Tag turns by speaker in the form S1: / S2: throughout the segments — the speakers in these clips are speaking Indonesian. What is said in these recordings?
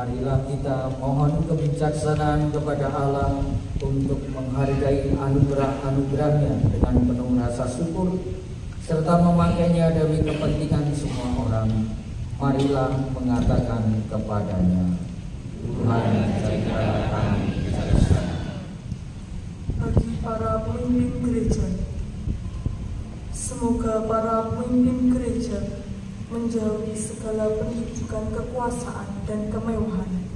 S1: Marilah kita mohon kebijaksanaan kepada Allah untuk menghargai anugerah-anugerahnya dengan penuh rasa syukur serta memakainya demi kepentingan semua orang. Marilah mengatakan kepadanya, Tuhan jadikanlah kami bijaksana.
S2: bagi para pemimpin gereja. Semoga para pemimpin gereja menjauhi segala penunjukan kekuasaan dan kemewahan.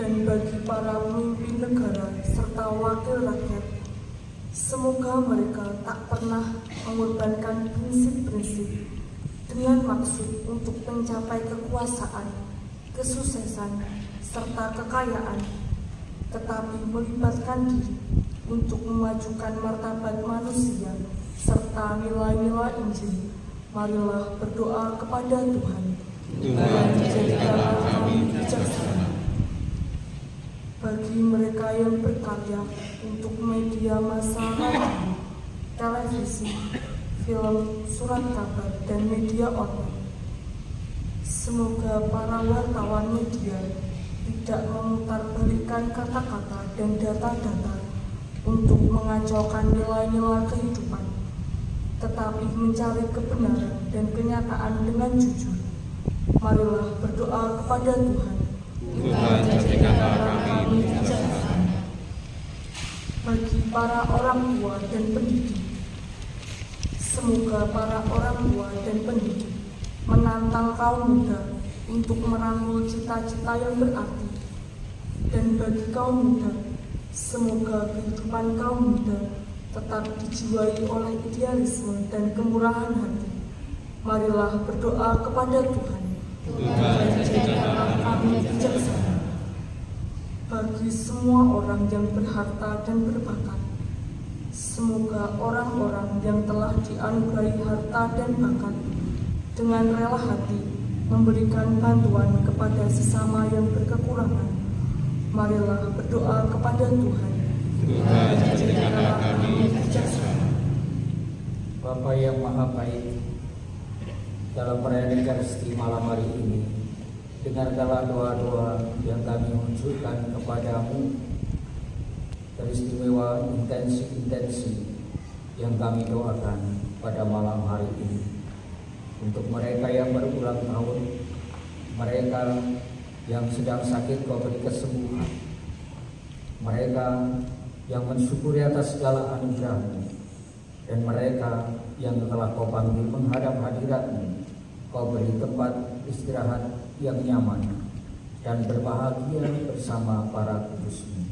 S2: Dan bagi para pemimpin negara serta wakil rakyat, semoga mereka tak pernah mengorbankan prinsip-prinsip dengan maksud untuk mencapai kekuasaan, kesuksesan, serta kekayaan tetapi melibatkan diri untuk memajukan martabat manusia serta nilai-nilai Injil. Marilah berdoa kepada Tuhan.
S3: Tuhan jadikanlah kami bijaksana.
S2: Bagi mereka yang berkarya untuk media massa radio, televisi, film, surat kabar, dan media online. Semoga para wartawan media tidak memutarbalikkan kata-kata dan data-data untuk mengacaukan nilai-nilai kehidupan, tetapi mencari kebenaran dan kenyataan dengan jujur. Marilah berdoa kepada Tuhan.
S3: Tuhan jadikanlah kami bijaksana.
S2: Bagi para orang tua dan pendidik, semoga para orang tua dan pendidik menantang kaum muda untuk merangkul cita-cita yang berarti. Dan bagi kaum muda, semoga kehidupan kaum muda tetap dijiwai oleh idealisme dan kemurahan hati. Marilah berdoa kepada Tuhan.
S3: Kami.
S2: Bagi semua orang yang berharta dan berbakat, semoga orang-orang yang telah dianugerahi harta dan bakat dengan rela hati memberikan bantuan kepada sesama yang berkekurangan. Marilah berdoa kepada Tuhan.
S3: Tuhan
S1: Bapa yang Maha Baik, dalam perayaan Ekaristi malam hari ini, dengarkanlah doa-doa yang kami munculkan kepadamu, teristimewa intensi-intensi yang kami doakan pada malam hari ini. Untuk mereka yang berulang tahun, mereka yang sedang sakit kau beri kesembuhan, mereka yang mensyukuri atas segala anugerahmu, dan mereka yang telah kau panggil menghadap hadiratmu, kau beri tempat istirahat yang nyaman dan berbahagia bersama para kudusmu.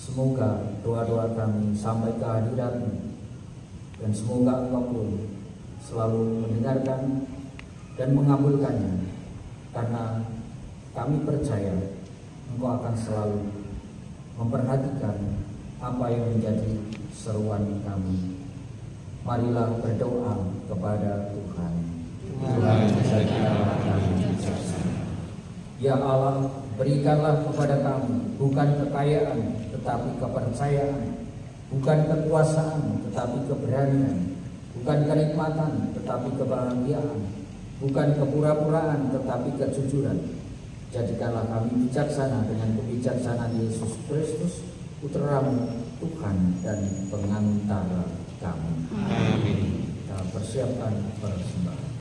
S1: Semoga doa-doa kami sampai ke hadiratmu dan semoga engkau pun selalu mendengarkan dan mengabulkannya karena kami percaya engkau akan selalu memperhatikan apa yang menjadi seruan kami. Marilah berdoa kepada Tuhan.
S3: Tuhan.
S1: Ya Allah, berikanlah kepada kami bukan kekayaan tetapi kepercayaan, bukan kekuasaan tetapi keberanian, bukan kenikmatan tetapi kebahagiaan, bukan kepura-puraan tetapi kejujuran. Jadikanlah kami bijaksana dengan kebijaksanaan Yesus Kristus, putramu, Tuhan dan pengantara kami.
S3: Amin.
S1: Kita persiapkan persembahan.